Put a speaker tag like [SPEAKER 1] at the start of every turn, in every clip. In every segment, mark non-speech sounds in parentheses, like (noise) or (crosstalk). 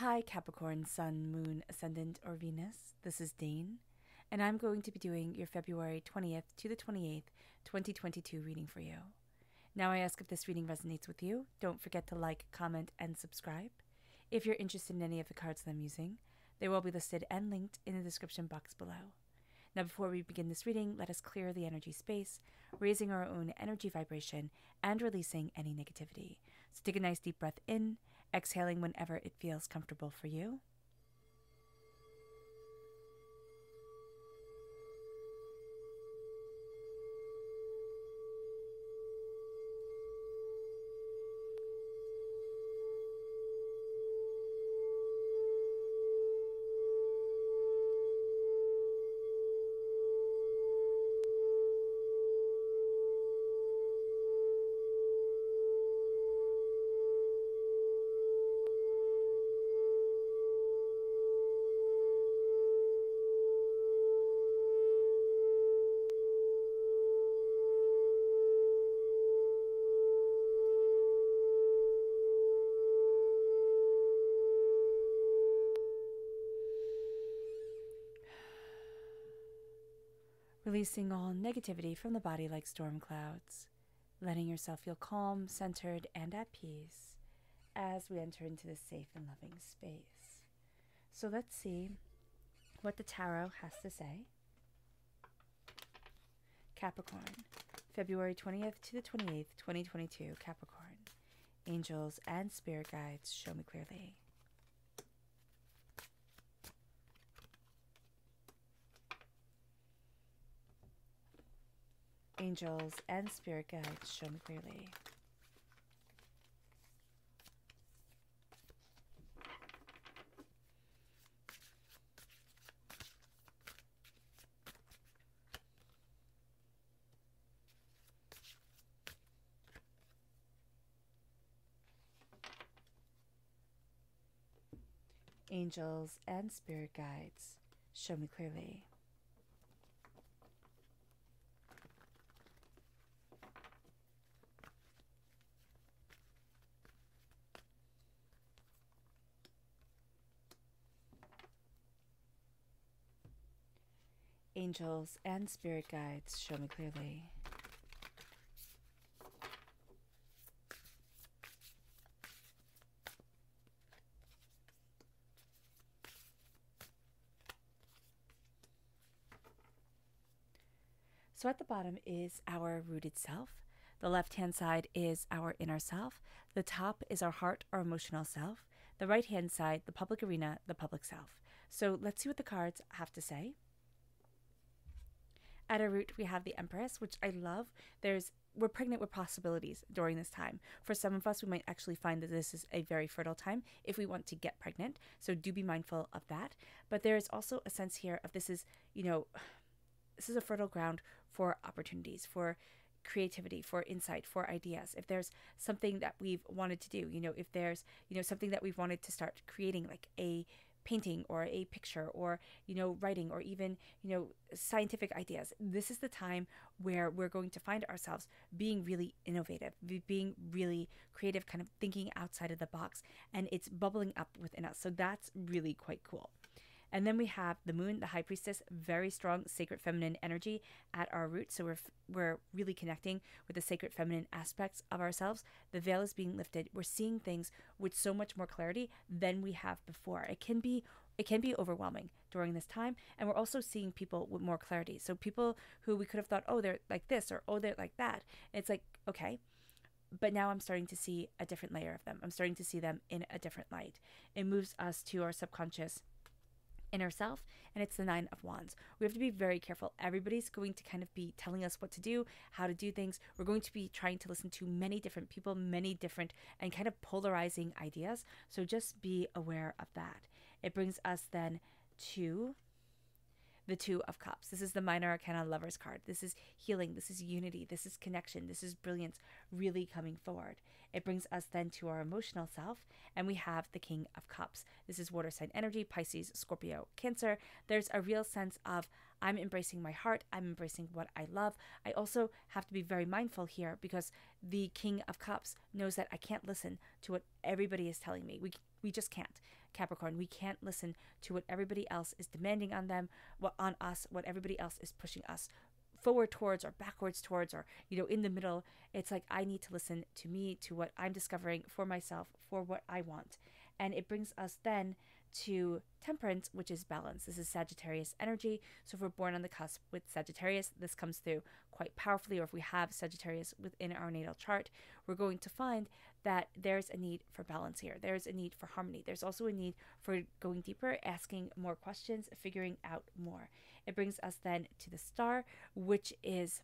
[SPEAKER 1] Hi, Capricorn, Sun, Moon, Ascendant, or Venus. This is Dane, and I'm going to be doing your February 20th to the 28th, 2022 reading for you. Now, I ask if this reading resonates with you. Don't forget to like, comment, and subscribe. If you're interested in any of the cards that I'm using, they will be listed and linked in the description box below. Now, before we begin this reading, let us clear the energy space, raising our own energy vibration and releasing any negativity. So, take a nice deep breath in, exhaling whenever it feels comfortable for you. Releasing all negativity from the body like storm clouds, letting yourself feel calm, centered, and at peace as we enter into this safe and loving space. So let's see what the tarot has to say. Capricorn, February 20th to the 28th, 2022, Capricorn. Angels and spirit guides show me clearly. Angels and spirit guides show me clearly. Angels and spirit guides show me clearly. Angels and spirit guides show me clearly. So at the bottom is our rooted self. The left hand side is our inner self. The top is our heart or emotional self. The right hand side, the public arena, the public self. So let's see what the cards have to say. At root, we have the Empress, which I love. There's we're pregnant with possibilities during this time. For some of us, we might actually find that this is a very fertile time if we want to get pregnant. So do be mindful of that. But there is also a sense here of this is, you know, (sighs) this is a fertile ground for opportunities, for creativity, for insight, for ideas. If there's something that we've wanted to do, you know, if there's, you know, something that we've wanted to start creating, like a painting or a picture or you know writing or even you know scientific ideas. This is the time where we're going to find ourselves being really innovative being really creative kind of thinking outside of the box and it's bubbling up within us. So that's really quite cool and then we have the moon, the high priestess, very strong sacred feminine energy at our root. So we're we're really connecting with the sacred feminine aspects of ourselves. The veil is being lifted. We're seeing things with so much more clarity than we have before. It can be it can be overwhelming during this time and we're also seeing people with more clarity so people who we could have thought oh they're like this or oh they're like that it's like okay but now I'm starting to see a different layer of them. I'm starting to see them in a different light. It moves us to our subconscious inner self, and it's the Nine of Wands. We have to be very careful. Everybody's going to kind of be telling us what to do, how to do things. We're going to be trying to listen to many different people, many different and kind of polarizing ideas. So just be aware of that. It brings us then to the Two of Cups. This is the Minor Arcana Lovers card. This is healing. This is unity. This is connection. This is brilliance really coming forward. It brings us then to our emotional self, and we have the King of Cups. This is water sign energy, Pisces, Scorpio, Cancer. There's a real sense of I'm embracing my heart, I'm embracing what I love. I also have to be very mindful here because the King of Cups knows that I can't listen to what everybody is telling me. We we just can't. Capricorn, we can't listen to what everybody else is demanding on them, what on us, what everybody else is pushing us forward towards or backwards towards or you know in the middle it's like i need to listen to me to what i'm discovering for myself for what i want and it brings us then to temperance, which is balance. This is Sagittarius energy. So if we're born on the cusp with Sagittarius, this comes through quite powerfully. Or if we have Sagittarius within our natal chart, we're going to find that there's a need for balance here. There's a need for harmony. There's also a need for going deeper, asking more questions, figuring out more. It brings us then to the star, which is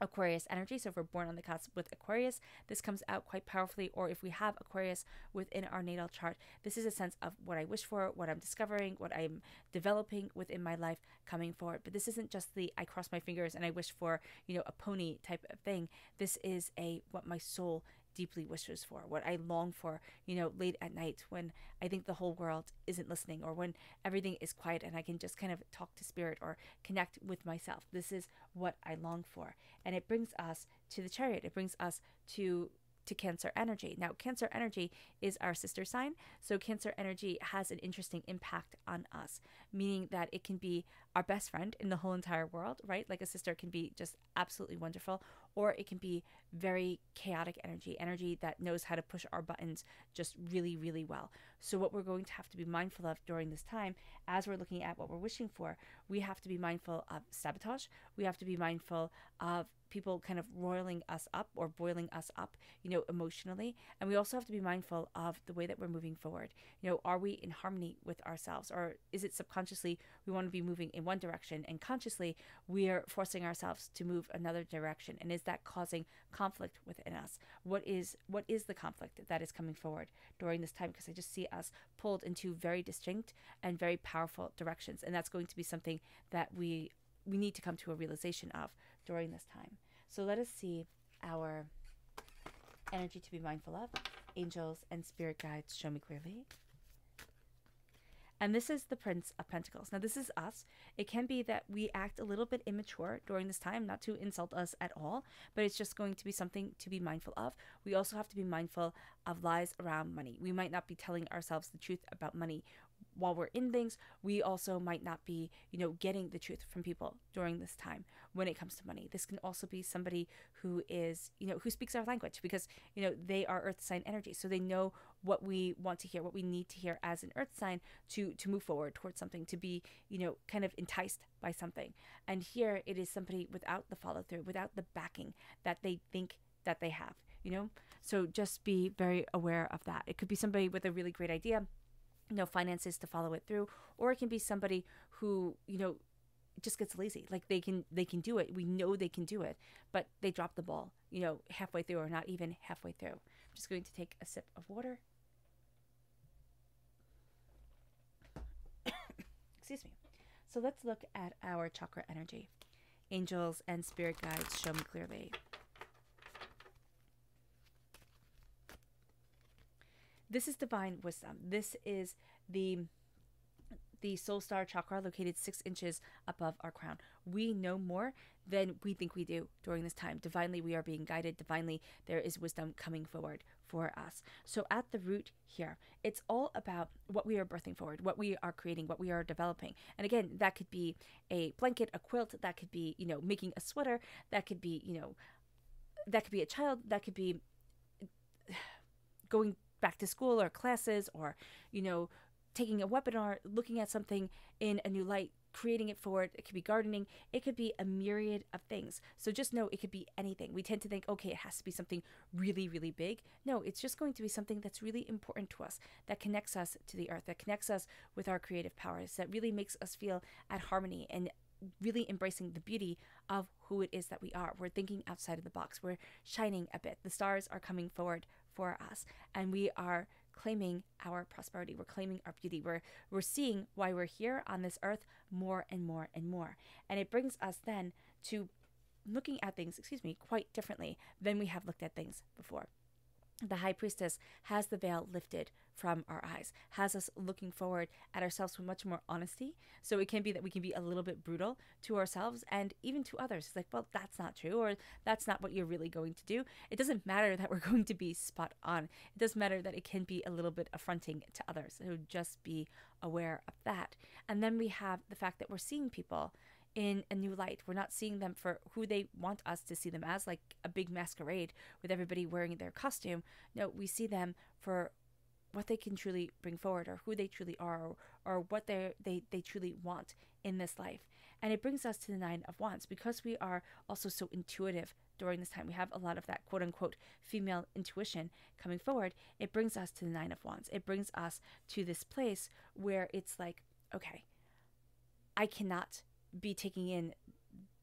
[SPEAKER 1] Aquarius energy. So if we're born on the cusp with Aquarius, this comes out quite powerfully. Or if we have Aquarius within our natal chart, this is a sense of what I wish for, what I'm discovering, what I'm developing within my life coming forward. But this isn't just the I cross my fingers and I wish for, you know, a pony type of thing. This is a what my soul deeply wishes for, what I long for, you know, late at night when I think the whole world isn't listening or when everything is quiet and I can just kind of talk to spirit or connect with myself. This is what I long for. And it brings us to the chariot. It brings us to to Cancer energy. Now, Cancer energy is our sister sign. So, Cancer energy has an interesting impact on us, meaning that it can be our best friend in the whole entire world, right? Like a sister can be just absolutely wonderful, or it can be very chaotic energy, energy that knows how to push our buttons just really, really well. So, what we're going to have to be mindful of during this time, as we're looking at what we're wishing for, we have to be mindful of sabotage. We have to be mindful of people kind of roiling us up or boiling us up, you know, emotionally. And we also have to be mindful of the way that we're moving forward. You know, are we in harmony with ourselves or is it subconsciously we want to be moving in one direction and consciously we are forcing ourselves to move another direction? And is that causing conflict within us? What is what is the conflict that is coming forward during this time? Because I just see us pulled into very distinct and very powerful directions. And that's going to be something that we we need to come to a realization of during this time. So let us see our energy to be mindful of. Angels and spirit guides show me clearly. And this is the Prince of Pentacles. Now, this is us. It can be that we act a little bit immature during this time, not to insult us at all, but it's just going to be something to be mindful of. We also have to be mindful of lies around money. We might not be telling ourselves the truth about money while we're in things, we also might not be, you know, getting the truth from people during this time when it comes to money. This can also be somebody who is, you know, who speaks our language because, you know, they are earth sign energy. So they know what we want to hear, what we need to hear as an earth sign to to move forward towards something, to be, you know, kind of enticed by something. And here it is somebody without the follow through, without the backing that they think that they have, you know? So just be very aware of that. It could be somebody with a really great idea you know finances to follow it through or it can be somebody who you know just gets lazy. Like they can they can do it. We know they can do it but they drop the ball you know halfway through or not even halfway through. I'm just going to take a sip of water. (coughs) Excuse me. So let's look at our chakra energy. Angels and spirit guides show me clearly This is divine wisdom. This is the the soul star chakra located six inches above our crown. We know more than we think we do during this time. Divinely, we are being guided. Divinely, there is wisdom coming forward for us. So, at the root here, it's all about what we are birthing forward, what we are creating, what we are developing. And again, that could be a blanket, a quilt, that could be, you know, making a sweater, that could be, you know, that could be a child, that could be (sighs) going back to school or classes or, you know, taking a webinar, looking at something in a new light, creating it forward. It could be gardening. It could be a myriad of things. So just know it could be anything. We tend to think, okay, it has to be something really, really big. No, it's just going to be something that's really important to us, that connects us to the earth, that connects us with our creative powers, that really makes us feel at harmony and really embracing the beauty of who it is that we are. We're thinking outside of the box. We're shining a bit. The stars are coming forward for us. And we are claiming our prosperity. We're claiming our beauty. We're we're seeing why we're here on this earth more and more and more. And it brings us then to looking at things excuse me quite differently than we have looked at things before the high priestess has the veil lifted from our eyes, has us looking forward at ourselves with much more honesty. So it can be that we can be a little bit brutal to ourselves and even to others. It's like, well, that's not true, or that's not what you're really going to do. It doesn't matter that we're (laughs) going to be spot on. It does matter that it can be a little bit affronting to others. So just be aware of that. And then we have the fact that we're seeing people in a new light. We're not seeing them for who they want us to see them as, like a big masquerade with everybody wearing their costume. No, we see them for what they can truly bring forward or who they truly are or, or what they they they truly want in this life. And it brings us to the nine of wands because we are also so intuitive during this time. We have a lot of that quote unquote female intuition coming forward. It brings us to the nine of wands. It brings us to this place where it's like, okay, I cannot be taking in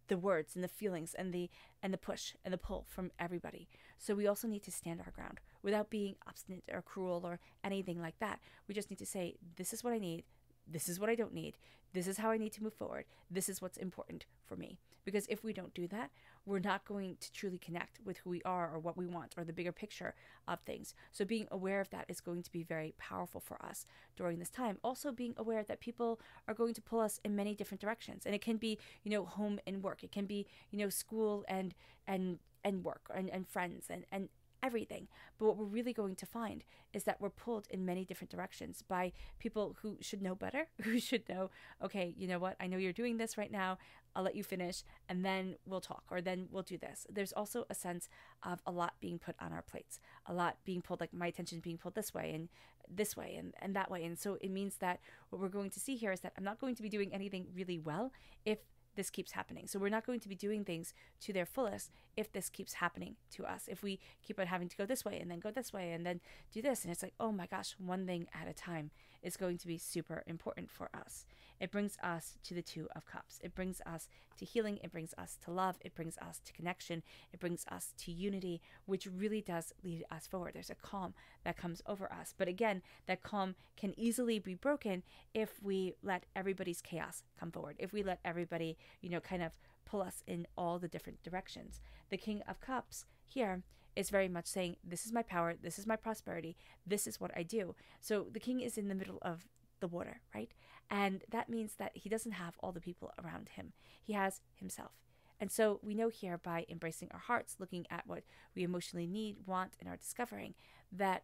[SPEAKER 1] the words and the feelings and the and the push and the pull from everybody. So we also need to stand our ground without being obstinate or cruel or anything like that. We just need to say this is what I need, this is what I don't need, this is how I need to move forward, this is what's important for me. Because if we don't do that, we're not going to truly connect with who we are or what we want or the bigger picture of things. So, being aware of that is going to be very powerful for us during this time. Also, being aware that people are going to pull us in many different directions. And it can be, you know, home and work, it can be, you know, school and, and, and work and, and friends and, and everything. But what we're really going to find is that we're pulled in many different directions by people who should know better, (laughs) who should know, okay, you know what, I know you're doing this right now. I'll let you finish and then we'll talk or then we'll do this. There's also a sense of a lot being put on our plates, a lot being pulled, like my attention being pulled this way and this way and, and that way. And so it means that what we're going to see here is that I'm not going to be doing anything really well if this keeps happening. So we're not going to be doing things to their fullest if this keeps happening to us. If we keep on having to go this way and then go this way and then do this and it's like, "Oh my gosh, one thing at a time is going to be super important for us." It brings us to the 2 of cups. It brings us to healing, it brings us to love, it brings us to connection, it brings us to unity, which really does lead us forward. There's a calm that comes over us. But again, that calm can easily be broken if we let everybody's chaos come forward. If we let everybody you know, kind of pull us in all the different directions. The King of Cups here is very much saying, This is my power, this is my prosperity, this is what I do. So the king is in the middle of the water, right? And that means that he doesn't have all the people around him, he has himself. And so we know here by embracing our hearts, looking at what we emotionally need, want, and are discovering, that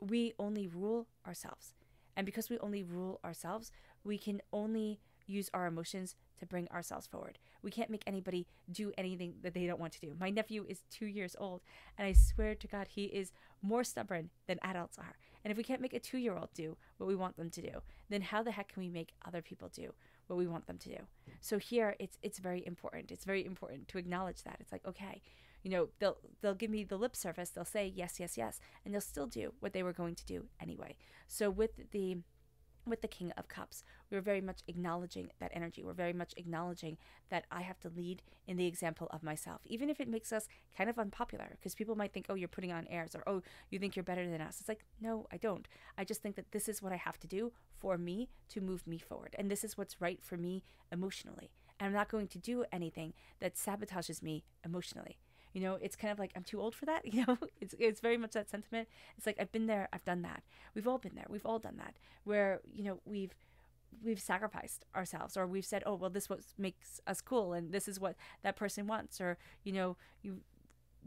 [SPEAKER 1] we only rule ourselves. And because we only rule ourselves, we can only use our emotions to bring ourselves forward. We can't make anybody do anything that they don't want to do. My nephew is two years old, and I swear to God, he is more stubborn than adults are. And if we can't make a two year old do what we want them to do, then how the heck can we make other people do what we want them to do? So here it's it's very important. It's very important to acknowledge that. It's like, okay, you know, they'll they'll give me the lip service, they'll say yes, yes, yes, and they'll still do what they were going to do anyway. So with the with the King of Cups, we're very much acknowledging that energy. We're very much acknowledging that I have to lead in the example of myself, even if it makes us kind of unpopular, because people might think, oh, you're putting on airs, or oh, you think you're better than us. It's like, no, I don't. I just think that this is what I have to do for me to move me forward. And this is what's right for me emotionally. And I'm not going to do anything that sabotages me emotionally. You know, it's kind of like I'm too old for that. (laughs) You know, it's it's very much that sentiment. It's like I've been there, I've done that. We've all been there. We've all done that. Where you know we've we've sacrificed ourselves or we've said oh well this what makes us cool and this is what that person wants or you know you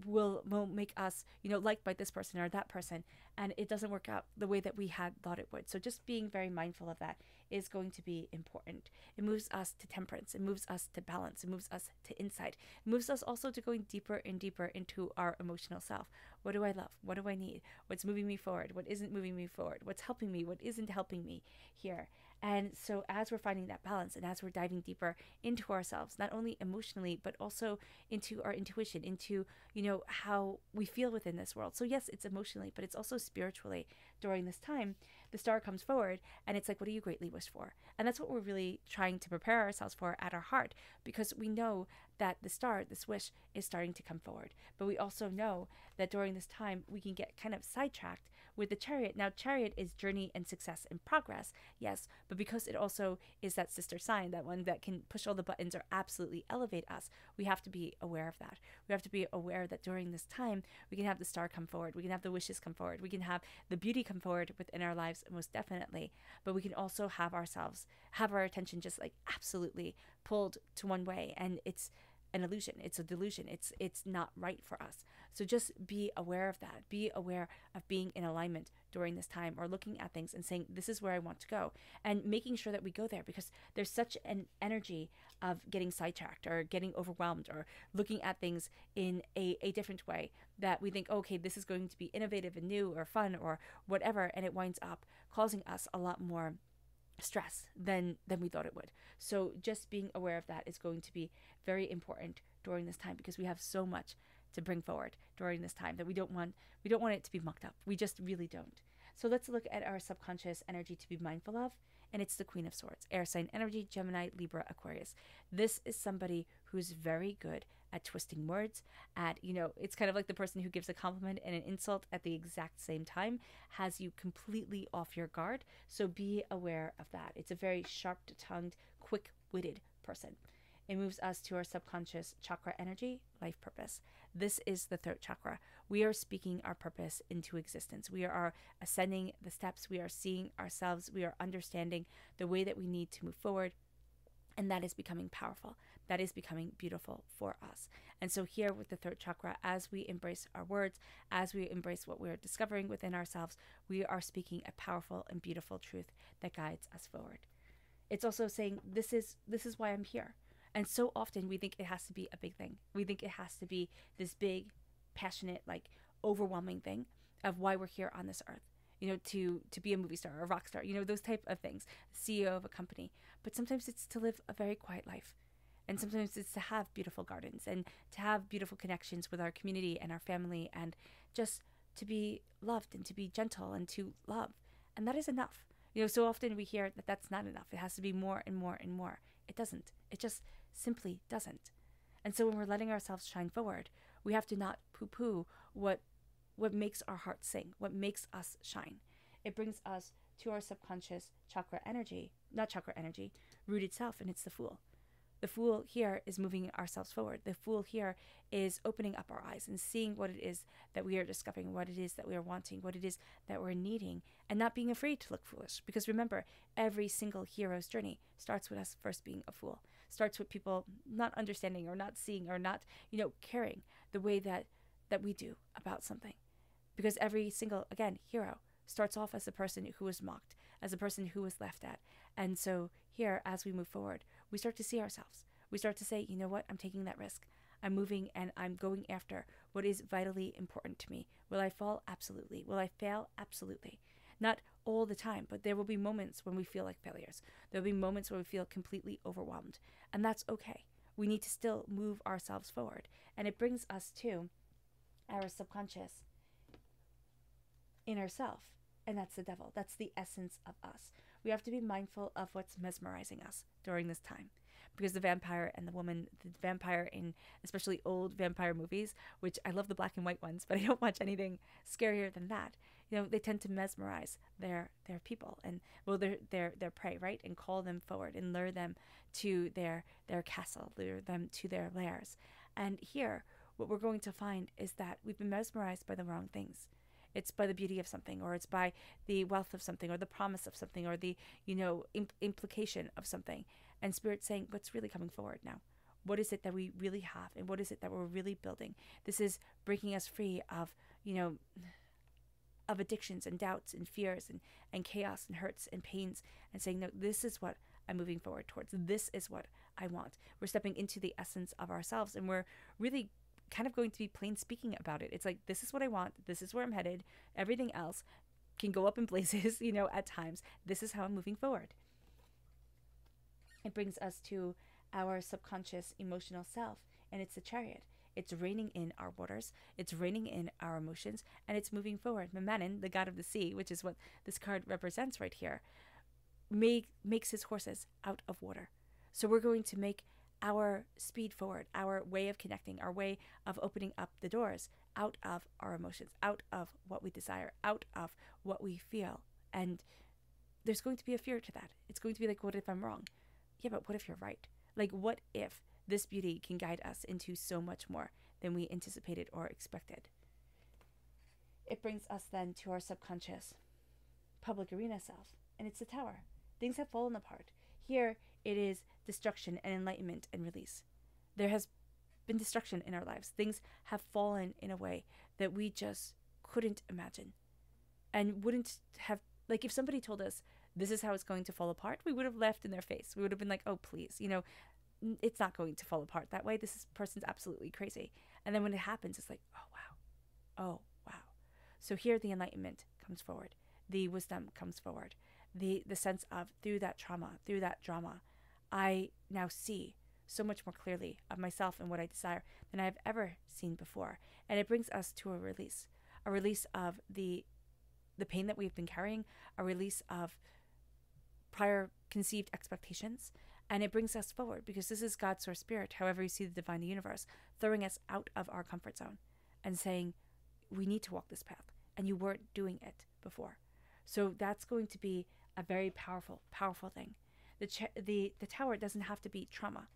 [SPEAKER 1] will will make us you know liked by this person or that person and it doesn't work out the way that we had thought it would so just being very mindful of that is going to be important. It moves us to temperance. It moves us to balance. It moves us to insight. It moves us also to going deeper and deeper into our emotional self. What do i love? What do i need? What's moving me forward? What isn't moving me forward? What's helping me? What isn't helping me here? And so, as we're finding that balance and as we're diving deeper into ourselves, not only emotionally, but also into our intuition, into, you know, how we feel within this world. So, yes, it's emotionally, but it's also spiritually during this time the star comes forward and it's like, what do you greatly wish for? And that's what we're really trying to prepare ourselves for at our heart because we know that the star, this wish, is starting to come forward. But we also know that during this time, we can get kind of sidetracked with the chariot. Now, chariot is journey and success and progress, yes, but because it also is that sister sign, that one that can push all the buttons or absolutely elevate us, we have to be aware of that. We have to be aware that during this time, we can have the star come forward, we can have the wishes come forward, we can have the beauty come forward within our lives, most definitely, but we can also have ourselves, have our attention just like absolutely pulled to one way. And it's, an illusion. It's a delusion. It's it's not right for us. So just be aware of that. Be aware of being in alignment during this time or looking at things and saying this is where i want to go and making sure that we go there because there's such an energy of getting sidetracked or getting overwhelmed or looking at things in a, a different way that we think okay this is going to be innovative and new or fun or whatever and it winds up causing us a lot more stress than than we thought it would. So just being aware of that is going to be very important during this time because we have so much to bring forward during this time that we don't want we don't want it to be mucked up. We just really don't. So let's look at our subconscious energy to be mindful of and it's the Queen of Swords, air sign energy, Gemini, Libra, Aquarius. This is somebody who's very good at twisting words, at, you know, it's kind of like the person who gives a compliment and an insult at the exact same time, has you completely off your guard. So be aware of that. It's a very sharp tongued, quick witted person. It moves us to our subconscious chakra energy, life purpose. This is the throat chakra. We are speaking our purpose into existence. We are ascending the steps. We are seeing ourselves. We are understanding the way that we need to move forward. And that is becoming powerful that is becoming beautiful for us. And so, here with the third chakra, as we embrace our words, as we embrace what we're discovering within ourselves, we are speaking a powerful and beautiful truth that guides us forward. It's also saying, This is this is why I'm here. And so often we think it has to be a big thing. We think it has to be this big, passionate, like overwhelming thing of why we're here on this earth you know to to be a movie star or a rock star you know those type of things ceo of a company but sometimes it's to live a very quiet life and sometimes it's to have beautiful gardens and to have beautiful connections with our community and our family and just to be loved and to be gentle and to love. And that is enough. You know, so often we hear that that's not enough. It has to be more and more and more. It doesn't. It just simply doesn't. And so when we're letting ourselves shine forward, we have to not poo-poo what what makes our heart sing, what makes us shine. It brings us to our subconscious chakra energy, not chakra energy, rooted self, and it's the fool. The fool here is moving ourselves forward. The fool here is opening up our eyes and seeing what it is that we are discovering, what it is that we are wanting, what it is that we're needing, and not being afraid to look foolish. Because remember, every single hero's journey starts with us first being a fool. Starts with people not understanding or not seeing or not, you know, caring the way that that we do about something. Because every single again, hero starts off as a person who was mocked, as a person who was left at. And so here as we move forward, we start to see ourselves. We start to say, you know what, I'm taking that risk. I'm moving and I'm going after what is vitally important to me. Will I fall? Absolutely. Will I fail? Absolutely. Not all the time, but there will be moments when we feel like failures. There will be moments where we feel completely overwhelmed, and that's okay. We need to still move ourselves forward. And it brings us to our subconscious inner self, and that's the devil. That's the essence of us we have to be mindful of what's mesmerizing us during this time. Because the vampire and the woman, the vampire in especially old vampire movies, which I love the black and white ones, but I don't watch anything scarier than that. You know, they tend to mesmerize their their people and well their their their prey, right? And call them forward and lure them to their their castle, lure them to their lairs. And here, what we're going to find is that we've been mesmerized by the wrong things it's by the beauty of something or it's by the wealth of something or the promise of something or the you know imp- implication of something. And spirit saying what's really coming forward now? What is it that we really have and what is it that we're really building? This is breaking us free of you know of addictions and doubts and fears and, and chaos and hurts and pains and saying no this is what i'm moving forward towards. This is what i want. We're stepping into the essence of ourselves and we're really kind of going to be plain speaking about it. It's like, this is what I want. This is where I'm headed. Everything else can go up in (laughs) blazes, you know, at times. This is how I'm moving forward. It brings us to our subconscious emotional self, and it's the chariot. It's reining in our waters, it's reining in our emotions, and it's moving forward. Manannan, the god of the sea, which is what this card represents right here, make, makes his horses out of water. So we're going to make our speed forward, our way of connecting, our way of opening up the doors out of our emotions, out of what we desire, out of what we feel. And there's going to be a fear to that. It's going to be like, what if I'm wrong? Yeah, but what if you're right? Like, what if this beauty can guide us into so much more than we anticipated or expected? It brings us then to our subconscious public arena self, and it's the tower. Things have fallen apart. Here, it is destruction and enlightenment and release. There has been destruction in our lives. Things have fallen in a way that we just couldn't imagine and wouldn't have, like, if somebody told us this is how it's going to fall apart, we would have left in their face. We would have been like, oh, please, you know, it's not going to fall apart that way. This person's absolutely crazy. And then when it happens, it's like, oh, wow. Oh, wow. So here the enlightenment comes forward, the wisdom comes forward, the, the sense of through that trauma, through that drama, I now see so much more clearly of myself and what I desire than I have ever seen before. And it brings us to a release, a release of the the pain that we've been carrying, a release of prior conceived expectations, and it brings us forward because this is God's source spirit, however you see the divine the universe, throwing us out of our comfort zone and saying, We need to walk this path. And you weren't doing it before. So that's going to be a very powerful, powerful thing. The, the, the tower doesn't have to be trauma.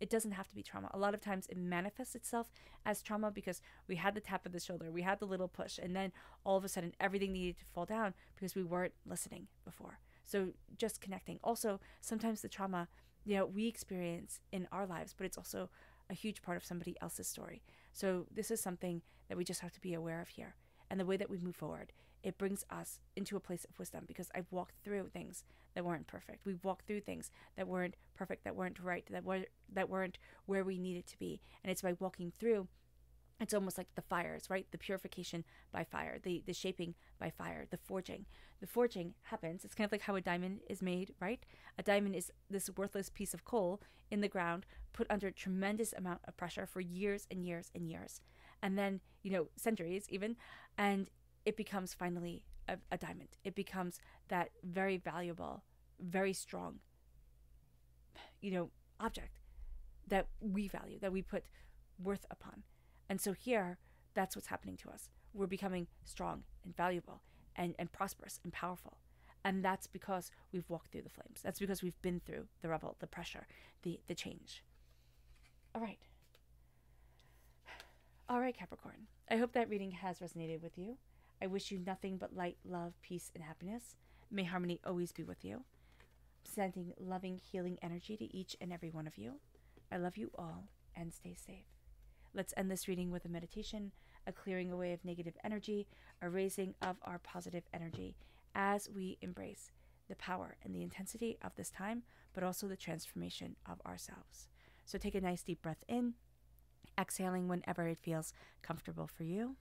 [SPEAKER 1] It doesn't have to be trauma. A lot of times it manifests itself as trauma because we had the tap of the shoulder, we had the little push, and then all of a sudden everything needed to fall down because we weren't listening before. So just connecting. Also, sometimes the trauma, you know, we experience in our lives, but it's also a huge part of somebody else's story. So this is something that we just have to be aware of here. And the way that we move forward it brings us into a place of wisdom because I've walked through things that weren't perfect. We've walked through things that weren't perfect, that weren't right, that were that weren't where we needed to be. And it's by walking through it's almost like the fires, right? The purification by fire, the the shaping by fire, the forging. The forging happens. It's kind of like how a diamond is made, right? A diamond is this worthless piece of coal in the ground, put under a tremendous amount of pressure for years and years and years. And then, you know, centuries even, and it becomes finally a, a diamond. It becomes that very valuable, very strong, you know, object that we value, that we put worth upon. And so here, that's what's happening to us. We're becoming strong and valuable and, and prosperous and powerful. And that's because we've walked through the flames. That's because we've been through the rubble, the pressure, the, the change. All right. All right, Capricorn. I hope that reading has resonated with you. I wish you nothing but light, love, peace, and happiness. May harmony always be with you. Sending loving, healing energy to each and every one of you. I love you all and stay safe. Let's end this reading with a meditation, a clearing away of negative energy, a raising of our positive energy as we embrace the power and the intensity of this time, but also the transformation of ourselves. So take a nice deep breath in, exhaling whenever it feels comfortable for you.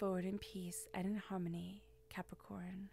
[SPEAKER 1] Forward in peace and in harmony, Capricorn.